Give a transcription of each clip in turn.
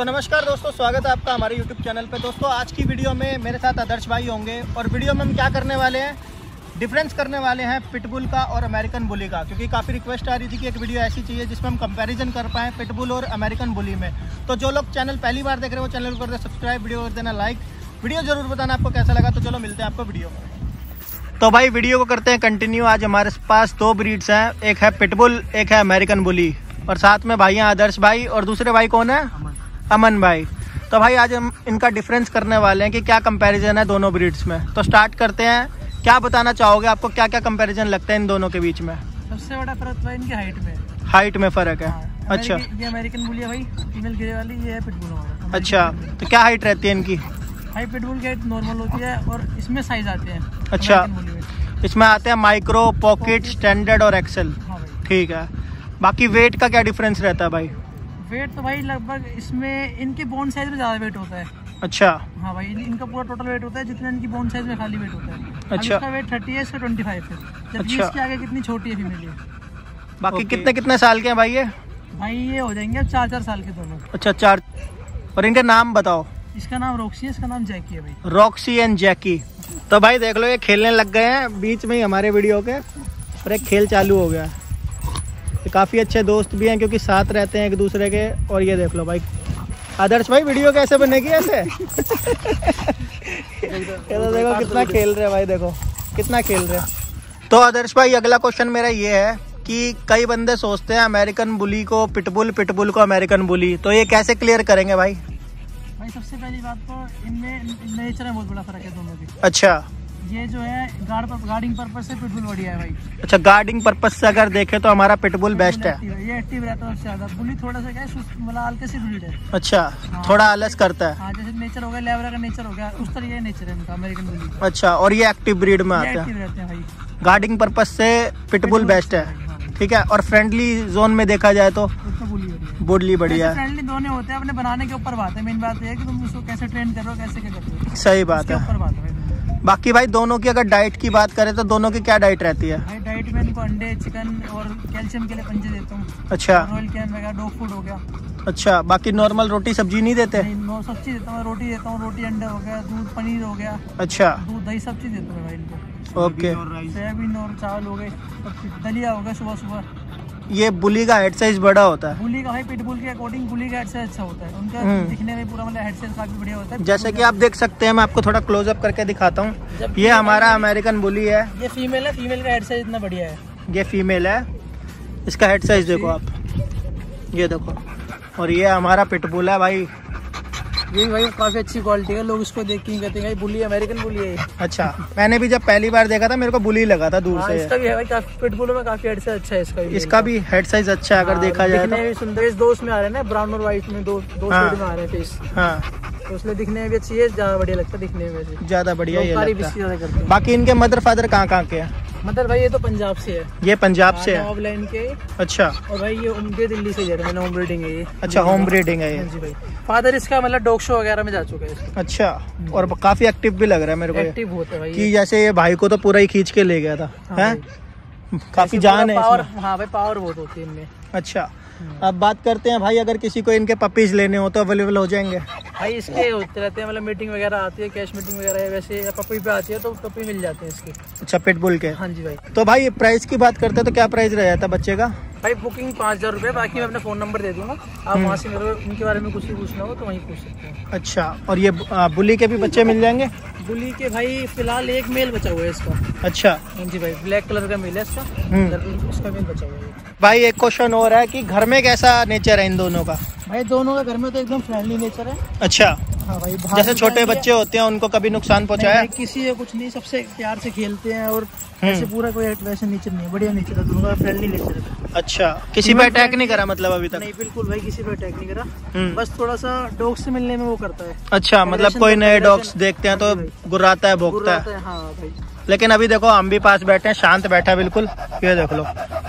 तो नमस्कार दोस्तों, स्वागत है आपका हमारे YouTube चैनल पे। दोस्तों, आज की वीडियो में मेरे साथ आदर्श भाई होंगे और वीडियो में हम क्या करने वाले हैं? डिफरेंस करने वाले हैं पिटबुल का और अमेरिकन बुली का, क्योंकि काफ़ी रिक्वेस्ट आ रही थी कि एक वीडियो ऐसी चाहिए जिसमें हम कंपैरिजन कर पाएँ पिटबुल और अमेरिकन बुली में। तो जो लोग चैनल पहली बार देख रहे हो चैनल को कर दे सब्सक्राइब वीडियो कर देना लाइक वीडियो ज़रूर बताना आपको कैसा लगा। तो चलो, मिलते हैं आपको वीडियो तो भाई वीडियो को करते हैं कंटिन्यू आज हमारे पास दो ब्रीड्स हैं, एक है पिटबुल एक है अमेरिकन बुली और साथ में भाई हैं आदर्श भाई, और दूसरे भाई कौन है? अमन भाई। तो भाई आज हम इनका डिफरेंस करने वाले हैं कि क्या कंपैरिजन है दोनों ब्रीड्स में। तो स्टार्ट करते हैं। क्या बताना चाहोगे आपको? क्या क्या कंपैरिजन लगता है इन दोनों के बीच में? सबसे बड़ा फ़र्क तो इनकी हाइट में हाइट में फ़र्क है। हाँ, अच्छा। ये अमेरिकन बुल है भाई फीमेल गिरे वाली ये है पिटबुल हमारा अच्छा। तो क्या हाइट रहती है इनकी? हाई पिटबुल की हाइट नॉर्मल होती है और इसमें साइज़ आते हैं अच्छा। इसमें आते हैं माइक्रो पॉकेट स्टैंडर्ड और एक्सेल हाँ ठीक है। बाकी वेट का क्या डिफरेंस रहता है भाई? वेट तो भाई लगभग इसमें इनके बोन साइज़ में ज़्यादा वेट होता है। अच्छा। हाँ भाई इनका पूरा टोटल वेट होता है जितना इनकी बोन साइज़ में खाली वेट होता है। अच्छा। इसका वेट थर्टी है इसका ट्वेंटी फाइव है। जबकि अच्छा। इसके आगे कितनी छोटी है फीमेल ये बाकी Okay. कितने कितने साल के हैं भाई ये? भाई ये हो जाएँगे अब चार चार साल के दोनों। अच्छा चार। और इनके नाम बताओ। इसका नाम रोक्सी है इसका नाम जैकी है भाई। रॉक्सी एंड जैकी तो भाई देख लो ये खेलने लग गए हैं बीच में ही हमारे वीडियो के और एक खेल चालू हो गया है। काफ़ी अच्छे दोस्त भी हैं क्योंकि साथ रहते हैं एक दूसरे के। और ये देख लो भाई। आदर्श भाई वीडियो कैसे बनेगी ऐसे? ये तो देखो कितना खेल रहे भाई देखो। कितना खेल रहे तो आदर्श भाई अगला क्वेश्चन मेरा ये है कि कई बंदे सोचते हैं अमेरिकन बुली को पिटबुल पिटबुल को अमेरिकन बुली तो ये कैसे क्लियर करेंगे भाई? भाई सबसे पहली बात तो इनमें नेचर में बहुत बड़ा फ़र्क है दोनों की। अच्छा। ये जो है गार्ड गार्डिंग पर्पज से पिटबुल बढ़िया है भाई। अच्छा गार्डिंग पर्पज से अगर देखें तो हमारा पिटबुल बेस्ट है। ये एक्टिव रहता है ज़्यादा। बुली थोड़ा सा क्या है सुस्त- मतलब हल्के से ब्रीड है। अच्छा थोड़ा आलस करता है। हाँ जैसे नेचर हो गया लेवरा का नेचर हो गया उस तरीके नेचर है इनका अमेरिकन बुली अच्छा और ये एक्टिव ब्रीड में आते हैं। गार्डिंग पर्पज से पिटबुल बेस्ट है। हाँ, ठीक है और फ्रेंडली जोन में देखा जाए तो है। बुडली बढ़िया फ्रेंडली दोनों होते हैं अपने बनाने के ऊपर बात है। मेन बात ये है कि तुम उसको कैसे ट्रेन कर रहे हो कैसे क्या कर रहे हो। सही बात है। बाकी भाई दोनों की अगर डाइट की बात करें तो दोनों की क्या डाइट रहती है? भाई डाइट में इनको अंडे चिकन और कैल्शियम के लिए पंजे देता हूँ। अच्छा। रॉयल कैन वगैरह डॉग फ़ूड हो गया। अच्छा बाकी नॉर्मल रोटी सब्ज़ी नहीं देते? नहीं सब चीज़ देता हूँ रोटी देता हूँ रोटी अंडा हो गया दूध पनीर हो गया। अच्छा। दूध दही सब चीज़ देता हूँ भाई इनको। ओके सोयाबीन और चावल हो गए दलिया हो गया सुबह सुबह ये बुली का हेड साइज़ बड़ा होता है। बुली का भाई पिटबुल के अकॉर्डिंग बुली का हेड अच्छा होता है। उनका हम्म। दिखने में पूरा मतलब हेड साइज़ काफ़ी बढ़िया होता है। जैसे कि आप देख सकते हैं मैं आपको थोड़ा क्लोजअप करके दिखाता हूँ। ये हमारा अमेरिकन बुली है। ये फीमेल है फीमेल का हेड साइज़ इतना बढ़िया है। ये फीमेल है। इसका हेड साइज़ देखो आप। ये देखो। और ये हमारा पिटबुल है भाई। ये भाई काफ़ी अच्छी क्वालिटी है लोग इसको देख के कहते हैं भाई बुली अमेरिकन बुली है अच्छा मैंने भी जब पहली बार देखा था मेरे को बुली लगा था दूर हाँ से। इसका भी है भाई काफ़ी पिटबुल में काफ़ी हेड से अच्छा है इसका भी इसका भी हेड साइज़ अच्छा है अगर हाँ, देखा जाए तो। सुंदर इस दो उसमें आ रहे हैं ना ब्राउन और व्हाइट में दो दो हाँ। शेड में आ रहे हैं फेस हाँ। तो इसलिए दिखने में भी अच्छी है ज़्यादा बढ़िया लगता है दिखने में ज़्यादा बढ़िया है हैं बाकी इनके मदर फादर कहाँ कहाँ के हैं? मतलब भाई ये तो पंजाब से है। ये पंजाब से है? नवाब लाइन के। अच्छा। और भाई ये उनके दिल्ली से जा रहे होम ब्रीडिंग है ये। अच्छा होम ब्रीडिंग है हाँ ये जी भाई। फादर इसका मतलब डॉग शो वगैरह में जा चुका है। अच्छा और काफ़ी एक्टिव भी लग रहा है मेरे को। एक्टिव होता है भाई। कि जैसे ये भाई को तो पूरा ही खींच के ले गया था हाँ हैं? काफ़ी जान है पावर हाँ भाई पावर बहुत होती है इनमें। अच्छा। अब बात करते हैं भाई अगर किसी को इनके पपीज लेने हो तो अवेलेबल हो जाएँगे। भाई इसके होते रहते हैं मतलब मीटिंग वगैरह आती है कैश मीटिंग वगैरह है वैसे पपी पे आती है तो पपी मिल जाते हैं इसके। अच्छा पिटबुल के? हाँ जी भाई। तो भाई प्राइस की बात करते हैं तो क्या प्राइस रह जाता है बच्चे का? भाई बुकिंग पाँच हज़ार रुपये बाकी मैं अपना फ़ोन नंबर दे दूँगा। आप हम्म। वहाँ से मेरे उनके बारे में कुछ भी पूछना हो तो वहीं पूछ सकते हैं। अच्छा और ये बुली के भी बच्चे मिल जाएँगे? बुली के भाई फ़िलहाल एक मेल बचा हुआ है इसका। अच्छा। हाँ जी भाई ब्लैक कलर का मेल है इसका। हम्म। उसका मेल बचा हुआ है। भाई एक क्वेश्चन और है कि घर में कैसा नेचर है इन दोनों का? भाई दोनों का घर में तो एकदम फ्रेंडली नेचर है। अच्छा। हाँ भाई जैसे छोटे बच्चे होते हैं उनको कभी नुकसान पहुँचाया? किसी कुछ नहीं सबसे प्यार से खेलते हैं और हम्म। ऐसे पूरा कोई वैसे नेचर नहीं है बढ़िया नेचर है दोनों का फ्रेंडली नेचर है। अच्छा। किसी पे अटैक नहीं करा मतलब अभी तक? नहीं बिल्कुल भाई किसी पे अटैक नहीं करा। हम्म। बस थोड़ा सा डॉग से मिलने में वो करता है। अच्छा मतलब कोई नए डॉग्स देखते हैं तो हाँ। गुर्राता है भोगता है। है लेकिन अभी देखो हम भी पास बैठे हैं शांत बैठा है बिल्कुल। ये देख लो।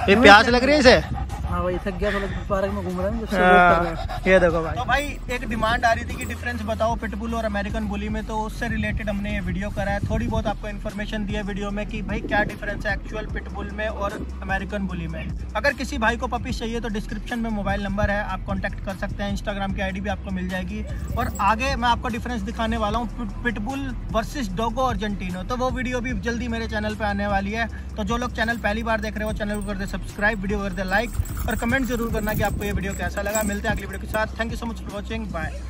ये प्यास लग रही है। इसे? हाँ भाई थक गया थोड़ा पार्क में घूम रहा है जब ये देखो भाई। तो भाई एक डिमांड आ रही थी कि डिफरेंस बताओ पिटबुल और अमेरिकन बुली में तो उससे रिलेटेड हमने ये वीडियो करा है। थोड़ी बहुत आपको इन्फॉर्मेशन दी है वीडियो में कि भाई क्या डिफरेंस है एक्चुअल पिटबुल में और अमेरिकन बुली में। अगर किसी भाई को पपीज चाहिए तो डिस्क्रिप्शन में मोबाइल नंबर है आप कॉन्टैक्ट कर सकते हैं। इंस्टाग्राम की आईडी भी आपको मिल जाएगी। और आगे मैं आपको डिफरेंस दिखाने वाला हूँ पिटबुल वर्सेस डोगो अर्जेंटिनो तो वो वीडियो भी जल्दी मेरे चैनल पे आने वाली है। तो जो लोग चैनल पहली बार देख रहे हो चैनल को कर दे सब्सक्राइब वीडियो कर दे लाइक और कमेंट ज़रूर करना कि आपको ये वीडियो कैसा लगा। मिलते हैं अगली वीडियो के साथ। Thank you so much for watching bye